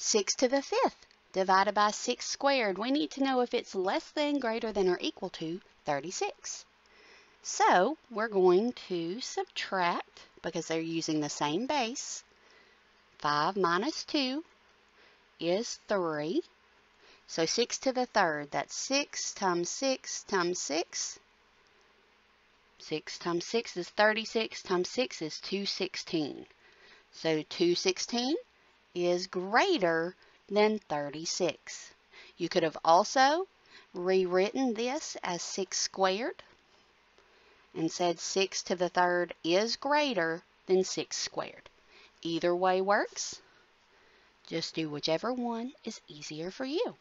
6 to the fifth divided by 6 squared. We need to know if it's less than, greater than, or equal to 36. So we're going to subtract, because they're using the same base, 5 minus 2 is 3. So 6 to the third, that's 6 times 6 times 6. 6 times 6 is 36 times 6 is 216. So 216 is greater than 36. You could have also rewritten this as 6 squared and said 6 to the third is greater than 6 squared. Either way works. Just do whichever one is easier for you.